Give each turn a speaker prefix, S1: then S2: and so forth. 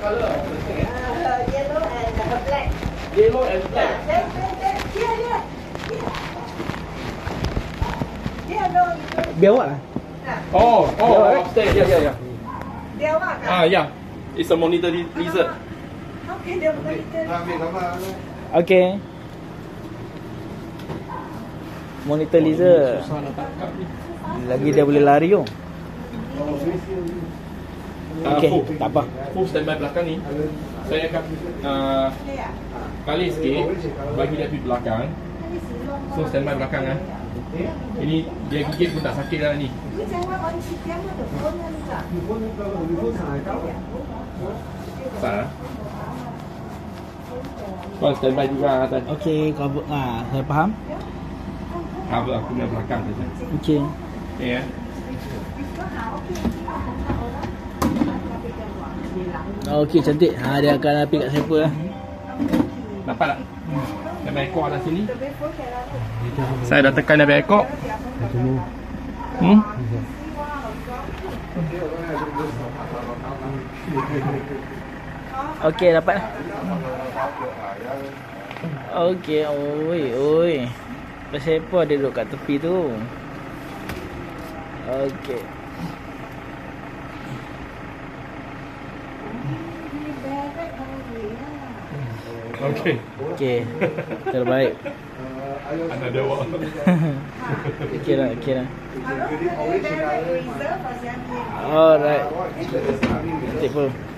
S1: Biar awak lah
S2: Oh, oh,
S1: Biawak, right? Eh?
S2: upstairs, yeah, yeah, yeah.
S3: Biar awak kan?
S2: Ah, yeah. It's a monitor lizard.
S3: Okay, dia monitor lizard.
S1: Okay. Monitor
S2: lizard.
S1: Lagi dia boleh lari, yo.
S2: Oh.
S1: Uh,
S2: okay,
S1: tak apa.
S2: Full standby belakang ni. Saya akan ah,
S3: uh,
S2: kali sikit bagi dia pergi belakang. So standby belakang eh. Ini dia gigit pun tak sakit lah ni. Tak. Kau standby juga atas.
S1: Okay, kau ah saya faham.
S2: Cover aku punya belakang saja.
S1: Okay.
S2: Yeah ya.
S1: Okay, cantik. Ha, dia akan api kat siapa lah.
S2: Dapat tak? Sampai ekor lah sini. Saya dah tekan sampai ekor. Hmm?
S1: Okay, dapat lah. Okay, oi, oi. Siapa dia duduk kat tepi tu? Okay.
S2: Okay.
S1: Okay. Terbaik.
S2: Another one.
S1: Okay lah, okay lah. Alright. Pun.